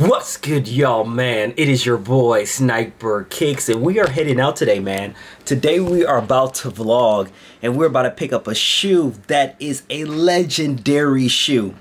What's good, y'all, man? It is your boy, Sniper Kicks, and we are heading out today, man. Today we are about to vlog, and we're about to pick up a shoe that is a legendary shoe.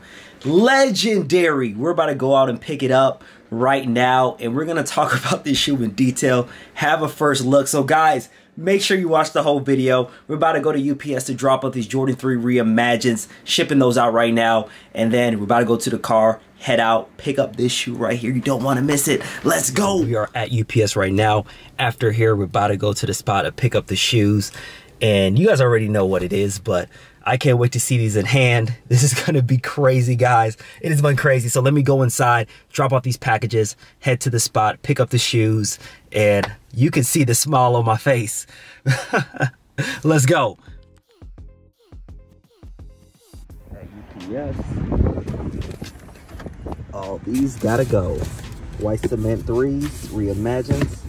Legendary! We're about to go out and pick it up right now, and we're going to talk about this shoe in detail, have a first look. So, guys, Make sure you watch the whole video. We're about to go to UPS to drop off these Jordan 3 Reimagines, shipping those out right now. And then we're about to go to the car, head out, pick up this shoe right here. You don't want to miss it. Let's go. We are at UPS right now. After here, we're about to go to the spot to pick up the shoes. And you guys already know what it is, but I can't wait to see these in hand. This is gonna be crazy, guys. It has been crazy. So let me go inside, drop off these packages, head to the spot, pick up the shoes, and you can see the smile on my face. Let's go. Yes. All these gotta go. White cement threes, reimagines.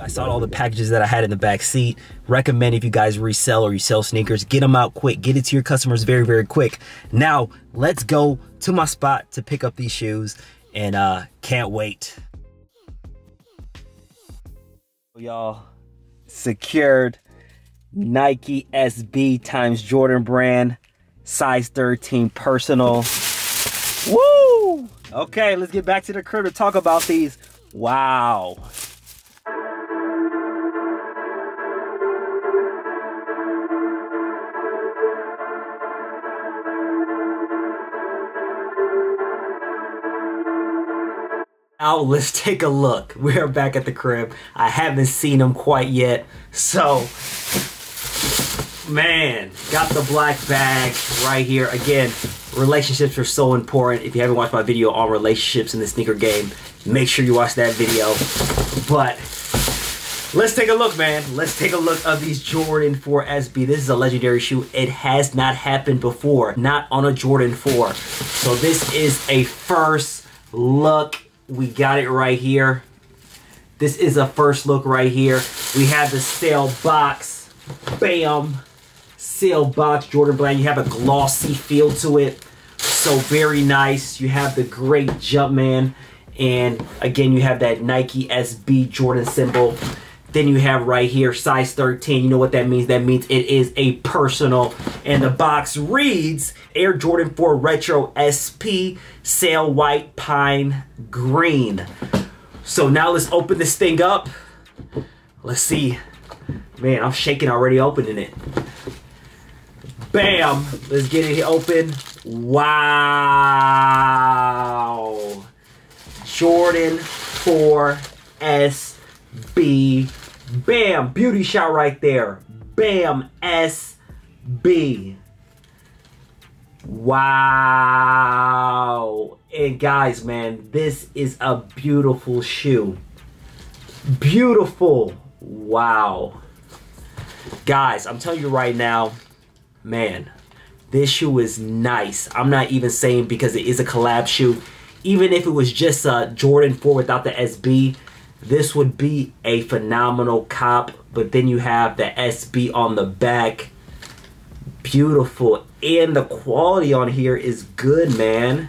I saw all the packages that I had in the back seat. Recommend if you guys resell or you sell sneakers, get them out quick. Get it to your customers very, very quick. Now, let's go to my spot to pick up these shoes and uh, can't wait. Y'all, secured Nike SB times Jordan brand, size 13 personal. Woo! Okay, let's get back to the crib to talk about these. Wow. Now let's take a look. We are back at the crib. I haven't seen them quite yet. So, man, got the black bag right here. Again, relationships are so important. If you haven't watched my video on relationships in the sneaker game, make sure you watch that video. But let's take a look, man. Let's take a look of these Jordan 4 SB. This is a legendary shoe. It has not happened before, not on a Jordan 4. So this is a first look we got it right here. This is a first look right here. We have the sale box. Bam. Sale box, Jordan Brand. You have a glossy feel to it. So very nice. You have the great Jumpman. And again, you have that Nike SB Jordan symbol. Then you have right here, size 13. You know what that means? That means it is a personal. And the box reads Air Jordan 4 Retro SP Sail White Pine Green. So now let's open this thing up. Let's see. Man, I'm shaking already opening it. Bam! Let's get it open. Wow! Jordan 4 SB Bam, beauty shot right there. Bam, SB. Wow. And guys, man, this is a beautiful shoe. Beautiful. Wow. Guys, I'm telling you right now, man, this shoe is nice. I'm not even saying because it is a collab shoe. Even if it was just a Jordan 4 without the SB, this would be a phenomenal cop, but then you have the SB on the back. Beautiful. And the quality on here is good, man.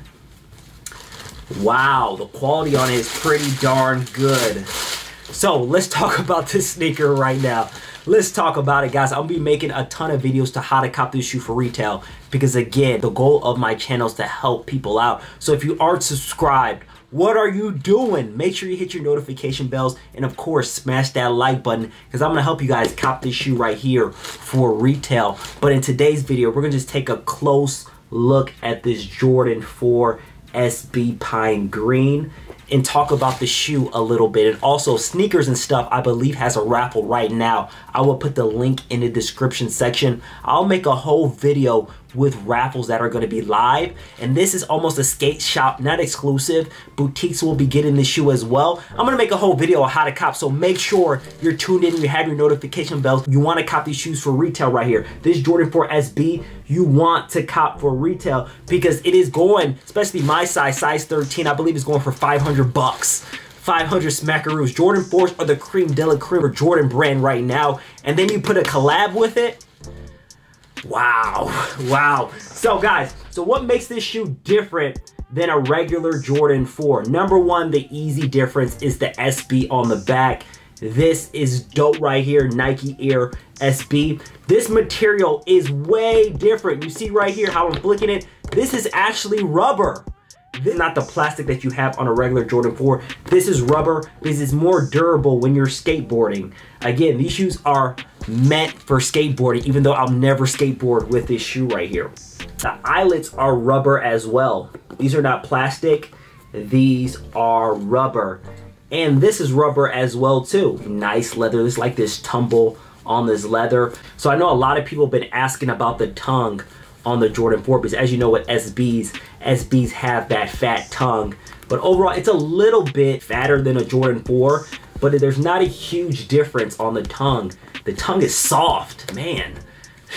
Wow, the quality on it is pretty darn good. So let's talk about this sneaker right now. Let's talk about it, guys. I'll be making a ton of videos to how to cop this shoe for retail because, again, the goal of my channel is to help people out. So if you aren't subscribed, what are you doing? Make sure you hit your notification bells and of course smash that like button because I'm going to help you guys cop this shoe right here for retail. But in today's video, we're going to just take a close look at this Jordan 4 SB Pine Green and talk about the shoe a little bit. And also Sneakersnstuff I believe has a raffle right now. I will put the link in the description section. I'll make a whole video with raffles that are going to be live. And this is almost a skate shop, not exclusive. Boutiques will be getting this shoe as well. I'm going to make a whole video on how to cop. So make sure you're tuned in. You have your notification bells. You want to cop these shoes for retail right here. This Jordan 4 SB, you want to cop for retail because it is going, especially my size, size 13, I believe is going for 500 bucks. 500 smackaroos. Jordan 4s are the cream de la cream or Jordan brand right now. And then you put a collab with it Wow, wow. So guys, so what makes this shoe different than a regular Jordan 4. Number one, the easy difference is the SB on the back. This is dope right here, Nike Air SB. This material is way different. You see right here how I'm flicking it? This is actually rubber. This is not the plastic that you have on a regular Jordan 4. This is rubber because it's more durable when you're skateboarding. Again, these shoes are meant for skateboarding, even though I'll never skateboard with this shoe right here. The eyelets are rubber as well. These are not plastic. These are rubber. And this is rubber as well too. Nice leather. It's like this tumble on this leather. So I know a lot of people have been asking about the tongue on the Jordan 4 because as you know with SBs, SBs have that fat tongue. But overall, it's a little bit fatter than a Jordan 4, but there's not a huge difference on the tongue. The tongue is soft, man.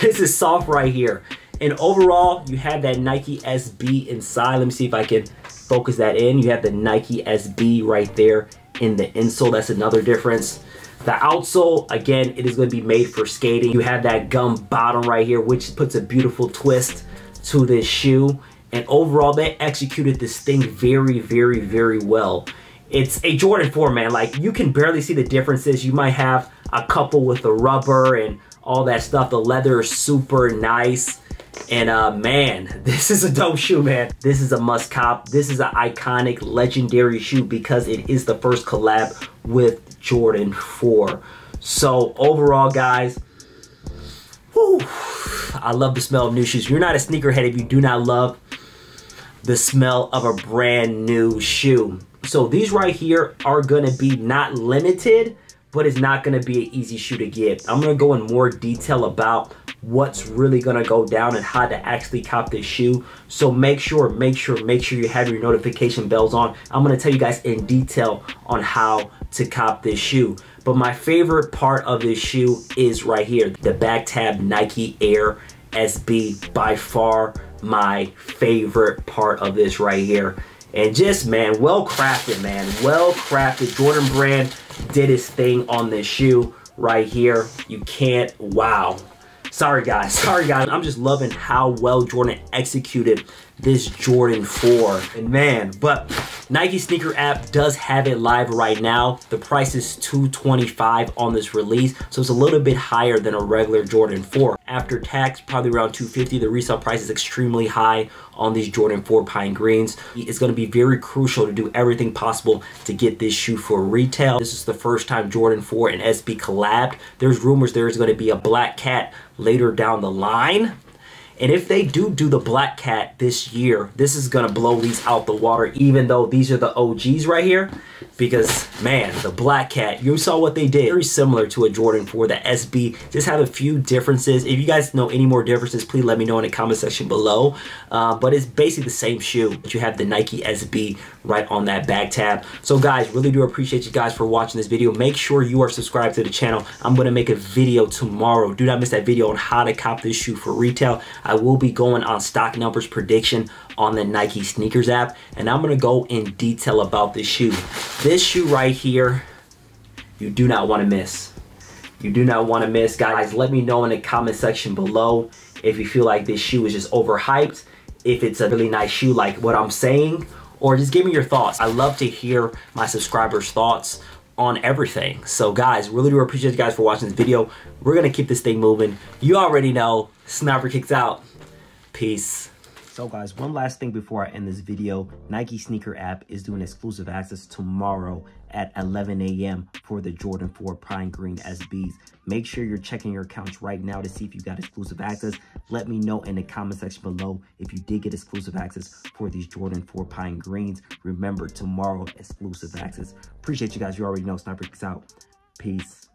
This is soft right here. And overall, you have that Nike SB inside. Let me see if I can focus that in. You have the Nike SB right there in the insole. That's another difference. The outsole, again, it is going to be made for skating. You have that gum bottom right here, which puts a beautiful twist to this shoe. And overall, they executed this thing very, very, very well. It's a Jordan 4, man. Like, you can barely see the differences. You might have a couple with the rubber and all that stuff. The leather is super nice. And uh, man, this is a dope shoe, man. This is a must cop. This is an iconic, legendary shoe because it is the first collab with Jordan 4. So overall, guys, whew, I love the smell of new shoes. You're not a sneakerhead if you do not love the smell of a brand new shoe. So these right here are gonna be not limited, but it's not gonna be an easy shoe to get. I'm gonna go in more detail about what's really gonna go down and how to actually cop this shoe. So make sure, make sure, make sure you have your notification bells on. I'm gonna tell you guys in detail on how to cop this shoe. But my favorite part of this shoe is right here, the back tab Nike Air SB, by far my favorite part of this right here. And just, man, well crafted, man. Well crafted. Jordan Brand did his thing on this shoe right here. You can't, wow. Sorry guys, sorry guys. I'm just loving how well Jordan executed this Jordan 4. And man, but Nike sneaker app does have it live right now. The price is 225 on this release, so it's a little bit higher than a regular Jordan 4. After tax, probably around 250. The resale price is extremely high on these Jordan 4 Pine Greens. It's gonna be very crucial to do everything possible to get this shoe for retail. This is the first time Jordan 4 and SB collabed. There's rumors there is gonna be a black cat later down the line. And if they do do the Black Cat this year, this is going to blow these out the water, even though these are the OGs right here. Because, man, the Black Cat, you saw what they did. Very similar to a Jordan 4, the SB. Just have a few differences. If you guys know any more differences, please let me know in the comment section below. Uh, but it's basically the same shoe. But you have the Nike SB right on that back tab. So, guys, really do appreciate you guys for watching this video. Make sure you are subscribed to the channel. I'm going to make a video tomorrow. Do not miss that video on how to cop this shoe for retail. I will be going on stock numbers prediction on the Nike SNKRS app and I'm gonna go in detail about this shoe. This shoe right here, you do not wanna miss. You do not wanna miss. Guys, let me know in the comment section below if you feel like this shoe is just overhyped, if it's a really nice shoe like what I'm saying, or just give me your thoughts. I love to hear my subscribers' thoughts on everything. So guys, really do appreciate you guys for watching this video. We're gonna keep this thing moving. You already know, Sniper kicks out. Peace. So guys, one last thing before I end this video. Nike sneaker app is doing exclusive access tomorrow at 11 a.m. for the Jordan 4 Pine Green SBs. Make sure you're checking your accounts right now to see if you got exclusive access. Let me know in the comment section below if you did get exclusive access for these Jordan 4 Pine Greens. Remember, tomorrow, exclusive access. Appreciate you guys. You already know Sniper Kicks out. Peace.